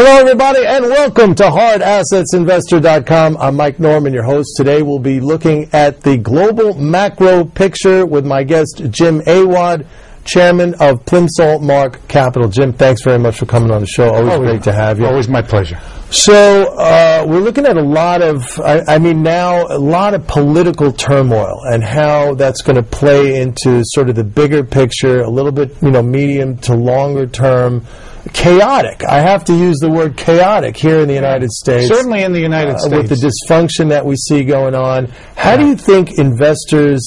Hello, everybody, and welcome to HardAssetsInvestor.com. I'm Mike Norman, your host. Today, we'll be looking at the global macro picture with my guest, Jim Awad, chairman of Plimsoll Mark Capital. Jim, thanks very much for coming on the show. Always Always- great to have you. Always my pleasure. So uh, we're looking at a lot of, I, I mean, now a lot of political turmoil and how that's going to play into sort of the bigger picture, a little bit, you know, medium to longer term, chaotic. I have to use the word chaotic here in the United States. Certainly in the United Uh, States. with the dysfunction that we see going on. How do you think investors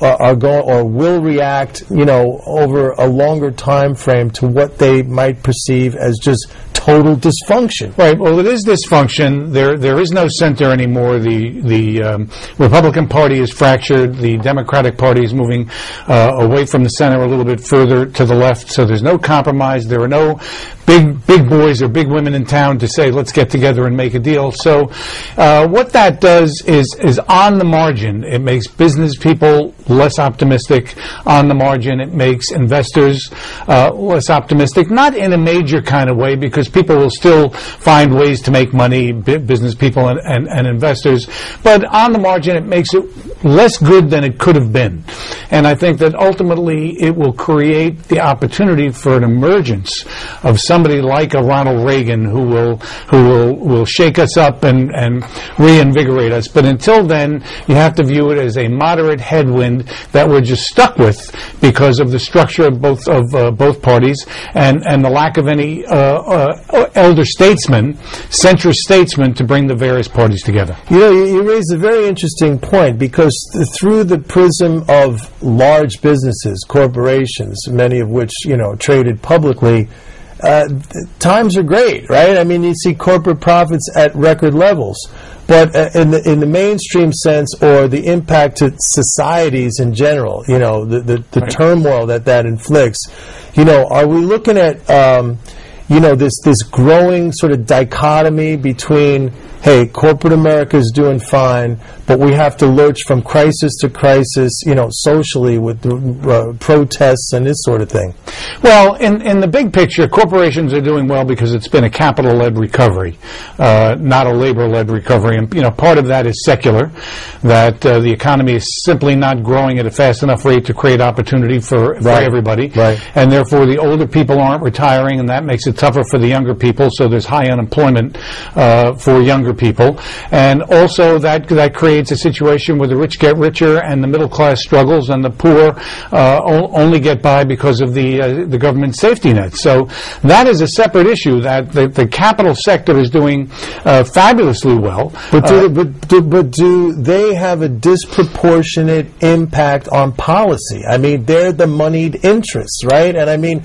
uh, are going or will react, you know, over a longer time frame to what they might perceive as just total dysfunction? Right. Well, it is dysfunction. There, there is no center anymore. The the um, Republican Party is fractured. The Democratic Party is moving uh, away from the center a little bit further to the left. So there's no compromise. There are no big big boys or big women in town to say let's get together and make a deal. So uh, what that does is is on the margin. It makes business people less optimistic. On the margin, it makes investors uh, less optimistic. Not in a major kind of way because people will still find ways to make money, business people and, and, and investors. But on the margin, it makes it less good than it could have been. And I think that ultimately it will create the opportunity for an emergence of somebody like a Ronald Reagan who will who will, will shake us up and, and reinvigorate us. But until then, you have to view it as a moderate headwind that we're just stuck with because of the structure of both of uh, both parties and, and the lack of any uh, uh, elder statesmen, centrist statesmen, to bring the various parties together. You know, you, you raise a very interesting point because through the prism of large businesses, corporations, many of which you know traded publicly, uh, times are great, right? I mean, you see corporate profits at record levels, but uh, in the in the mainstream sense, or the impact to societies in general, you know, the the, the turmoil that that inflicts, you know, are we looking at um, you know this this growing sort of dichotomy between hey corporate America is doing fine but we have to lurch from crisis to crisis you know socially with the uh, protests and this sort of thing Well, in, in the big picture, corporations are doing well because it's been a capital-led recovery, uh, not a labor-led recovery. And you know, part of that is secular, that uh, the economy is simply not growing at a fast enough rate to create opportunity for, for Right. everybody. Right. And therefore, the older people aren't retiring, and that makes it tougher for the younger people. So there's high unemployment uh, for younger people, and also that that creates a situation where the rich get richer and the middle class struggles, and the poor uh, only get by because of the uh, the government safety net. So that is a separate issue. That the, the capital sector is doing uh, fabulously well. But Uh, do, but, do, but do they have a disproportionate impact on policy? I mean, they're the moneyed interests, right? And I mean,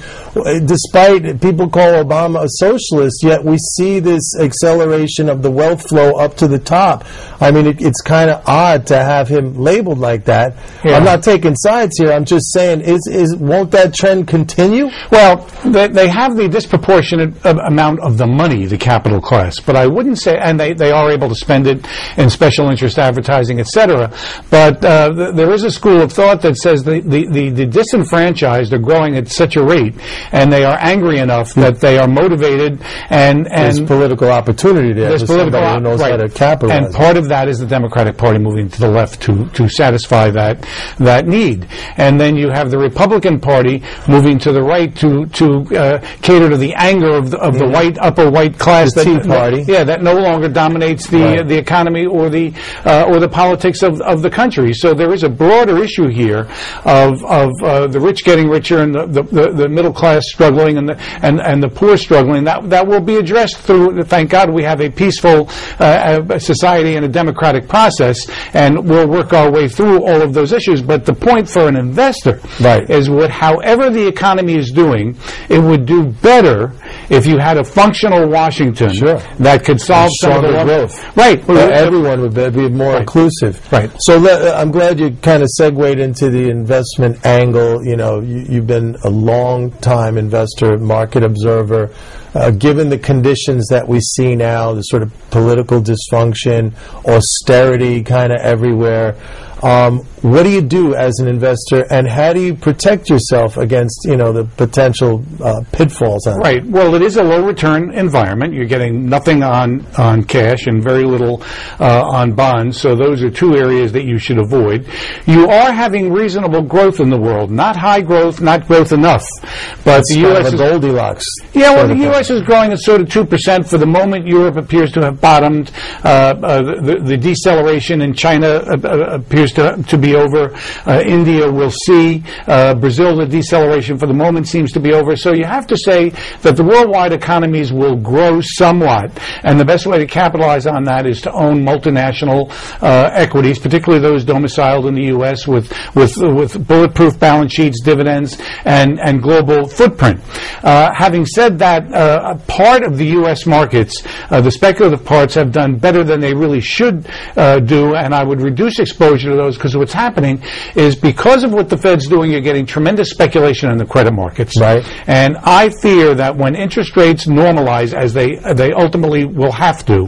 despite people call Obama a socialist, yet we see this acceleration of the wealth flow up to the top. I mean, it, it's kind of odd to have him labeled like that. Yeah. I'm not taking sides here. I'm just saying, is is won't that trend continue? Well, they, they have the disproportionate uh, amount of the money, the capital class, but I wouldn't say, and they, they are able to spend it in special interest advertising, et cetera. But uh, th- there is a school of thought that says the, the, the, the disenfranchised are growing at such a rate, and they are angry enough that they are motivated and There's and political opportunity there there's political knows right. how to capitalize. And part of that is the Democratic Party moving to the left to, to satisfy that that need. And then you have the Republican Party moving to the right to to uh, cater to the anger of the, of the white upper white class. The that, Tea Party. yeah, that no longer dominates the Right. the economy or the uh, or the politics of, of the country. So there is a broader issue here of of uh, the rich getting richer and the, the, the, middle class struggling and the and, and the poor struggling. That that will be addressed through. Thank God we have a peaceful uh, society and a democratic process, and we'll work our way through all of those issues. But the point for an investor Right. is what however the economy is doing, it would do better if you had a functional Washington Sure. that could solve some of the growth. Right. Uh, everyone would be, be more inclusive. Right. So le- I'm glad you kind of segued into the investment angle. You know, you, you've been a long time investor, market observer. Uh, given the conditions that we see now, the sort of political dysfunction, austerity kind of everywhere, Um, what do you do as an investor, and how do you protect yourself against you know the potential uh, pitfalls? Right. Well, it is a low return environment. You're getting nothing on, on cash and very little uh, on bonds. So those are two areas that you should avoid. You are having reasonable growth in the world. Not high growth, not growth enough. But It's the U.S. is Goldilocks. yeah, well, sort the. U.S. is growing at sort of 2%. For the moment, Europe appears to have bottomed. Uh, uh, the, the deceleration in China uh, uh, appears to, to be over. Uh, India, we'll see. Uh, Brazil, the deceleration for the moment seems to be over. So you have to say that the worldwide economies will grow somewhat. And the best way to capitalize on that is to own multinational uh, equities, particularly those domiciled in the U.S. with, with, with bulletproof balance sheets, dividends, and, and global footprint. Uh, having said that, uh, part of the U.S. markets, uh, the speculative parts, have done better than they really should do, and I would reduce exposure to those because what's happening is because of what the Fed's doing, you're getting tremendous speculation in the credit markets. Right. And I fear that when interest rates normalize, as they they ultimately will have to,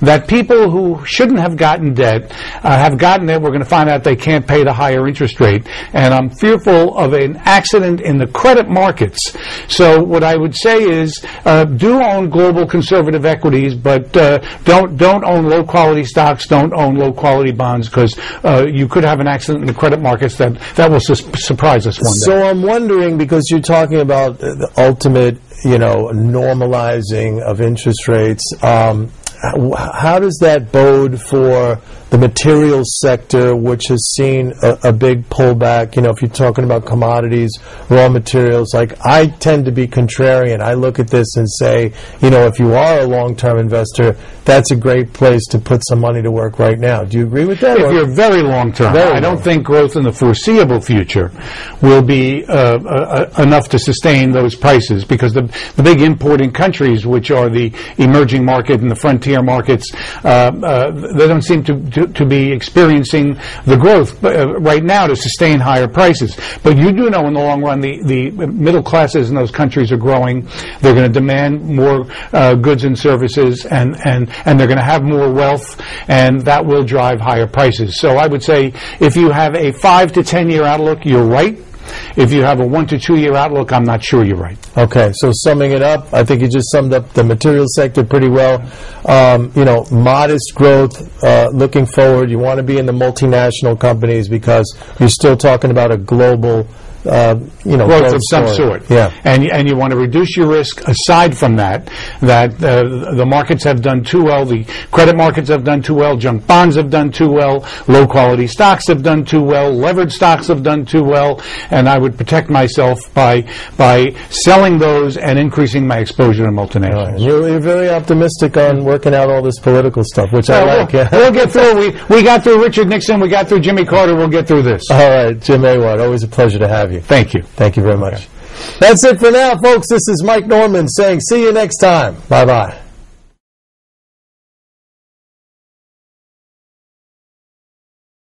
that people who shouldn't have gotten debt uh, have gotten it. We're going to find out they can't pay the higher interest rate, and I'm fearful of an accident in the credit markets. So what I would say is, uh, do own global conservative equities, but uh, don't don't own low quality stocks, don't own low quality bonds, because uh, you could have an accident in the credit markets that that will sus- surprise us one day. So I'm wondering because you're talking about the ultimate, you know, normalizing of interest rates. Um, how does that bode for the materials sector, which has seen a, a big pullback? You know, if you're talking about commodities, raw materials, like I tend to be contrarian. I look at this and say, you know, if you are a long-term investor, that's a great place to put some money to work right now. Do you agree with that? If or- you're very long term, Very I don't long. think growth in the foreseeable future will be uh, uh, uh, enough to sustain those prices because the, the big importing countries, which are the emerging market and the frontier markets, uh, uh, they don't seem to, to, to be experiencing the growth uh, right now to sustain higher prices. But you do know in the long run the, the middle classes in those countries are growing. They're going to demand more uh, goods and services and, and, and they're going to have more wealth and that will drive higher prices. So I would say if you have a five to ten year outlook, you're right. If you have a one to two year outlook, I'm not sure you're right. Okay, so summing it up, I think you just summed up the material sector pretty well. Um, you know, modest growth uh, looking forward. You want to be in the multinational companies because you're still talking about a global, uh, you know, growth of some story. sort. Yeah. And, and you want to reduce your risk aside from that, that uh, the markets have done too well, the credit markets have done too well, junk bonds have done too well, low quality stocks have done too well, levered stocks have done too well, and I would protect myself by, by selling those and increasing my exposure to multinationals. right. You're, you're very optimistic on working out all this political stuff, which I Uh, like. we'll, we'll get through. We, we got through Richard Nixon. We got through Jimmy Carter. We'll get through this. all right, Jim Awad, always a pleasure to have you. Thank you. Thank you very much. That's it for now, folks. This is Mike Norman saying see you next time. Bye bye.